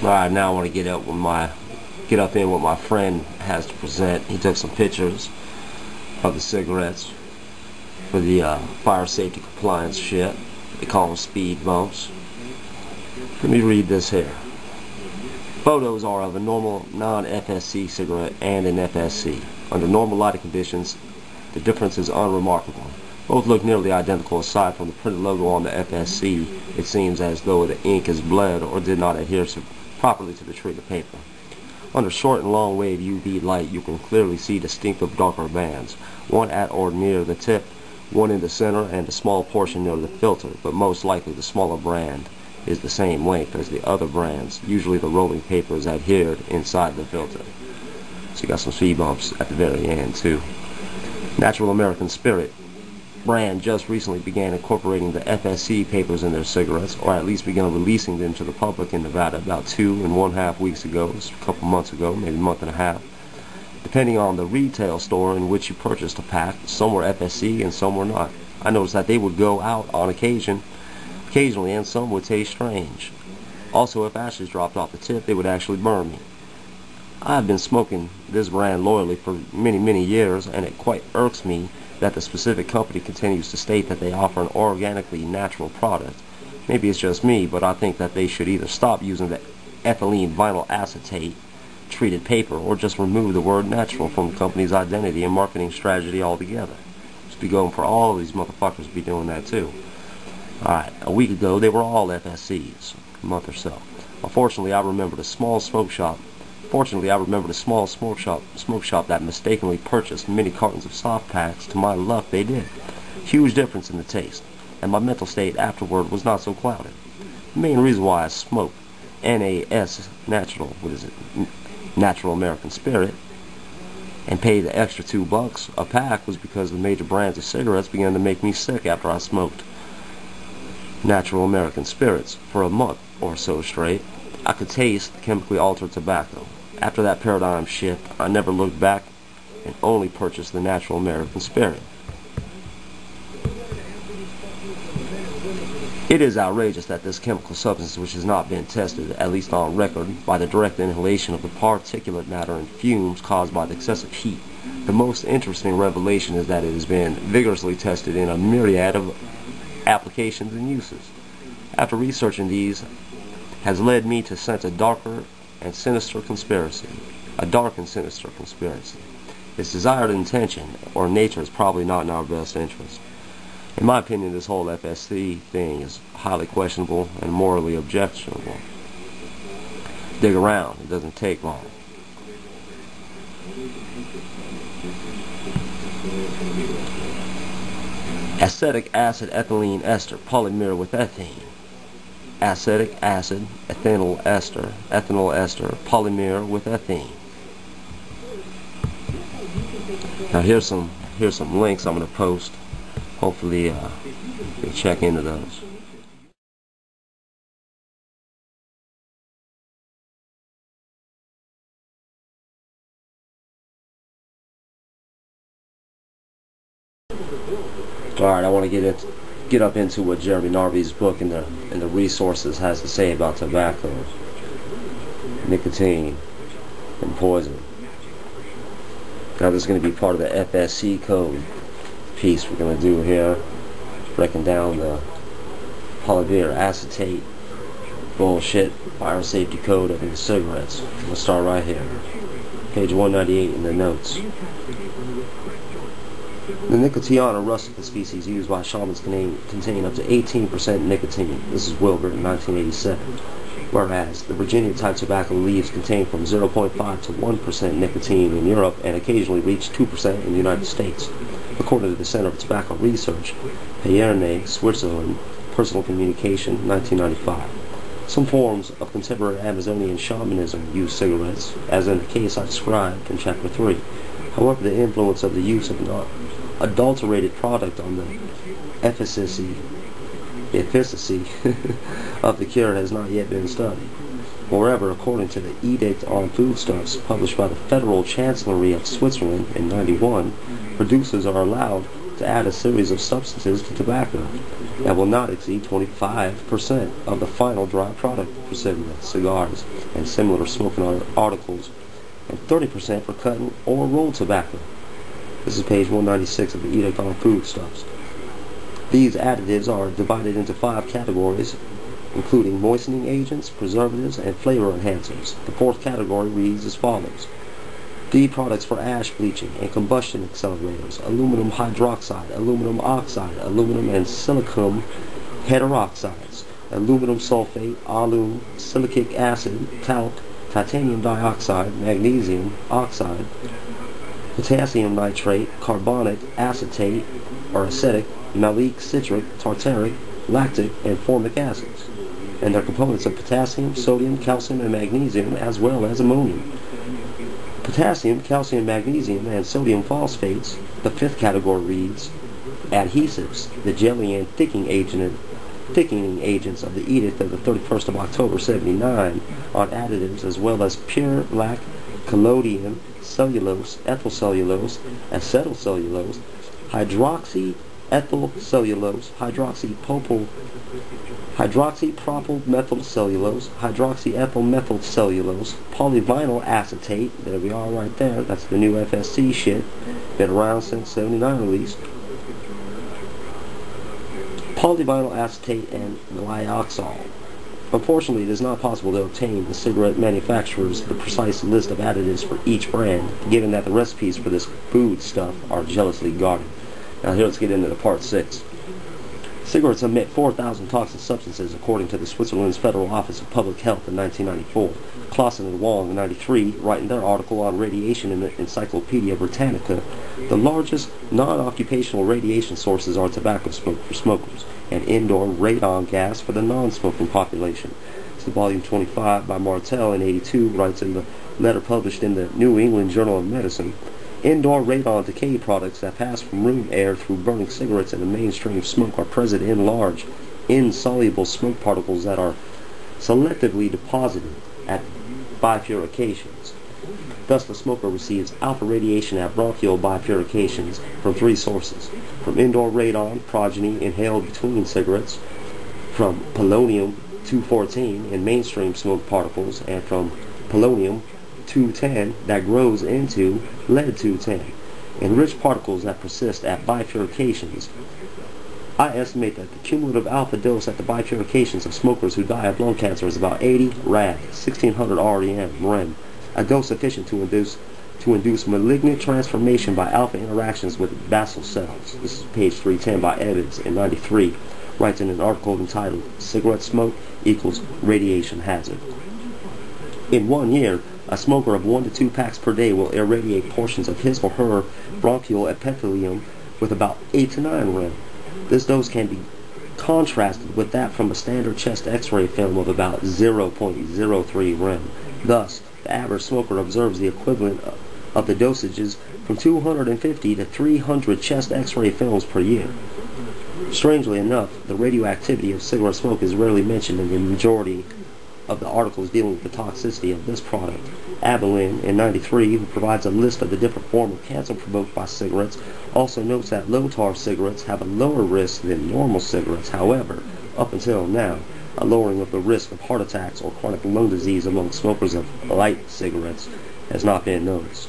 Alright, now I want to get up with my get up in what my friend has to present. He took some pictures of the cigarettes for the uh, fire safety compliance shit. They call them speed bumps. Let me read this here. Photos are of a normal non-FSC cigarette and an FSC. Under normal lighting conditions, the difference is unremarkable. Both look nearly identical aside from the printed logo on the FSC. It seems as though the ink is bled or did not adhere to, properly to betray the paper. Under short and long wave UV light you can clearly see distinctive darker bands, one at or near the tip, one in the center, and a small portion near the filter, but most likely the smaller brand is the same length as the other brands. Usually the rolling paper is adhered inside the filter. So you got some speed bumps at the very end too. Natural American Spirit brand just recently began incorporating the FSC papers in their cigarettes, or at least began releasing them to the public in Nevada about two and one half weeks ago, a couple months ago, maybe a month and a half. Depending on the retail store in which you purchased a pack, some were FSC and some were not. I noticed that they would go out on occasion, occasionally, and some would taste strange. Also, if ashes dropped off the tip, they would actually burn me. I have been smoking this brand loyally for many, many years, and it quite irks me that the specific company continues to state that they offer an organically natural product. Maybe it's just me, but I think that they should either stop using the ethylene vinyl acetate treated paper or just remove the word natural from the company's identity and marketing strategy altogether. Just be going for all these motherfuckers to be doing that too. Alright, a week ago they were all FSCs, a month or so. Unfortunately, I remembered a small smoke shop Fortunately, I remembered a small smoke shop, smoke shop that mistakenly purchased many cartons of soft packs. To my luck, they did. Huge difference in the taste, and my mental state afterward was not so clouded. The main reason why I smoked NAS Natural, what is it, Natural American Spirit, and paid the extra two bucks a pack was because the major brands of cigarettes began to make me sick after I smoked Natural American Spirits for a month or so straight. I could taste chemically altered tobacco. After that paradigm shift, I never looked back and only purchased the natural American spirit. It is outrageous that this chemical substance, which has not been tested, at least on record, by the direct inhalation of the particulate matter and fumes caused by the excessive heat. The most interesting revelation is that it has been vigorously tested in a myriad of applications and uses. After researching these, has led me to sense a darker and sinister conspiracy, a dark and sinister conspiracy. Its desired intention or nature is probably not in our best interest. In my opinion, this whole FSC thing is highly questionable and morally objectionable. Dig around. It doesn't take long. Acetic acid ethylene ester polymer with ethane acetic acid, ethynyl ester, ethynyl ester, polymer with ethene. Now here's some here's some links I'm going to post. Hopefully uh, you check into those. Alright, I want to get it get up into what Jeremy Narby's book and the and the resources has to say about tobacco, nicotine, and poison. Now this is going to be part of the FSC code piece we're going to do here, breaking down the polyvinyl acetate bullshit fire safety code of the cigarettes. We'll start right here. Page 198 in the notes. The Nicotiana rustica species used by shamans can contain up to 18% nicotine. This is Wilbert in 1987. Whereas the Virginia type tobacco leaves contain from 0.5 to 1% nicotine in Europe and occasionally reach 2% in the United States. According to the Center for Tobacco Research, Payerne, Switzerland, Personal Communication, 1995. Some forms of contemporary Amazonian shamanism use cigarettes, as in the case I described in Chapter 3. However, the influence of the use of not adulterated product on the efficacy, efficacy of the cure has not yet been studied. Moreover, according to the Edict on Foodstuffs published by the Federal Chancellery of Switzerland in 91, producers are allowed to add a series of substances to tobacco that will not exceed 25% of the final dry product for cigarettes, cigars, and similar smoking articles, and 30% for cutting or rolled tobacco. This is page 196 of the Edict on Foodstuffs. These additives are divided into five categories, including moistening agents, preservatives, and flavor enhancers. The fourth category reads as follows. D products for ash bleaching and combustion accelerators, aluminum hydroxide, aluminum oxide, aluminum and silicon heteroxides, aluminum sulfate, alum, silicic acid, talc, titanium dioxide, magnesium oxide, potassium nitrate, carbonic, acetate, or acetic, malic, citric, tartaric, lactic, and formic acids, and their components of potassium, sodium, calcium, and magnesium, as well as ammonium. Potassium, calcium, magnesium, and sodium phosphates, the fifth category reads, adhesives, the jelly and thickening agent thickening agents of the edict of the 31st of October 79 on additives as well as pure black collodion, cellulose, ethyl cellulose, acetylcellulose, hydroxy ethyl cellulose, hydroxypropyl hydroxypropyl methyl cellulose, hydroxyethyl methyl cellulose, polyvinyl acetate, there we are right there, that's the new FSC shit, been around since 79 at least, polyvinyl acetate and glyoxal. Unfortunately, it is not possible to obtain the cigarette manufacturers the precise list of additives for each brand, given that the recipes for this food stuff are jealously guarded. Now here let's get into the part 6. Cigarettes emit 4,000 toxic substances according to the Switzerland's Federal Office of Public Health in 1994. Clausen and Wong in 93 write in their article on radiation in the Encyclopedia Britannica, the largest non-occupational radiation sources are tobacco smoke for smokers and indoor radon gas for the non-smoking population. So volume 25 by Martel in 82 writes in the letter published in the New England Journal of Medicine, Indoor radon decay products that pass from room air through burning cigarettes and the mainstream smoke are present in large, insoluble smoke particles that are selectively deposited at bifurcations. Thus, the smoker receives alpha radiation at bronchial bifurcations from three sources. From indoor radon progeny inhaled between cigarettes, from polonium-214 in mainstream smoke particles, and from polonium 210 that grows into lead-210, enriched particles that persist at bifurcations. I estimate that the cumulative alpha dose at the bifurcations of smokers who die of lung cancer is about 80 rad, 1600 REM, REM, a dose sufficient to induce to induce malignant transformation by alpha interactions with basal cells. This is page 310 by Evans in 93, writes in an article entitled Cigarette Smoke Equals Radiation Hazard. In one year, a smoker of one to two packs per day will irradiate portions of his or her bronchial epithelium with about 8 to 9 rem. This dose can be contrasted with that from a standard chest x-ray film of about 0.03 rem. Thus, the average smoker observes the equivalent of the dosages from 250 to 300 chest x-ray films per year. Strangely enough, the radioactivity of cigarette smoke is rarely mentioned in the majority of the articles dealing with the toxicity of this product. Abelin, in 93, who provides a list of the different forms of cancer provoked by cigarettes, also notes that low-tar cigarettes have a lower risk than normal cigarettes. However, up until now, a lowering of the risk of heart attacks or chronic lung disease among smokers of light cigarettes has not been noticed.